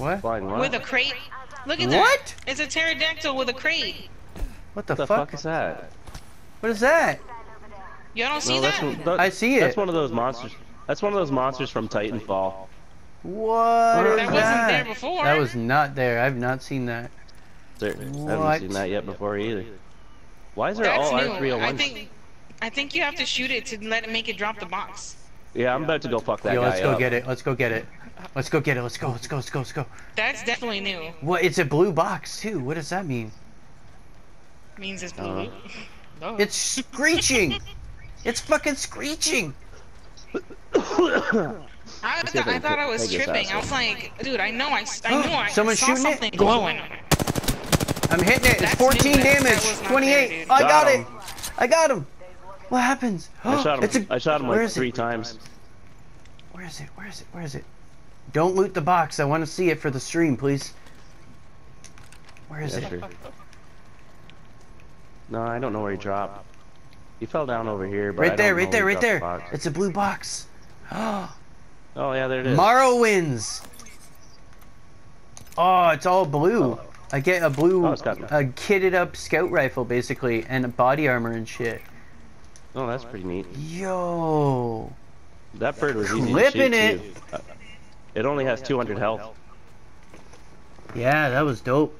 What? Flying what? With a crate. Look at that. What? It's a pterodactyl with a crate. What the, the fuck? fuck is that? What is that? Y'all don't see No, that's that? one- that- I see it. That's one of those monsters. That's one of those monsters from Titanfall. What is That wasn't there before. That was not there. I've not seen that. There- I haven't seen that yet before either. Why is there That's all new. R301s? I oh think. I think you have to shoot it to let it make it drop the box. Yeah, I'm about to go fuck that Yo, guy let's go up. get it. Let's go get it. Let's go get it. Let's go. Let's go. Let's go. Let's go. That's definitely new. What? It's a blue box too. What does that mean? Means it's Uh, blue. Oh. It's screeching. it's fucking screeching. I, see if I, I thought I was tripping. I was like, dude, I know I, I knew I Someone's saw shooting it? something glowing. I'm hitting it. It's That's 14 new. That- that damage. 28. there. I Got got him. it. I got him. What happens? I shot It's him. a- I shot him like is it? three times. Where is it? Where is it? Where is it? Don't loot the box. I want to see it for the stream, please. Where is Yeah, it? sure. No, I don't know where he dropped. He fell down over here, but Right there, right there, right there. the. It's a blue box. Oh yeah, there it is. Morrowinds. Oh, it's all blue. I get a blue, Oh, it's a kitted up scout rifle basically, and body armor and shit. Oh, that's pretty neat. Yo. That bird was easy to shoot it. too. Uh, It only has 200 health. Yeah, that was dope.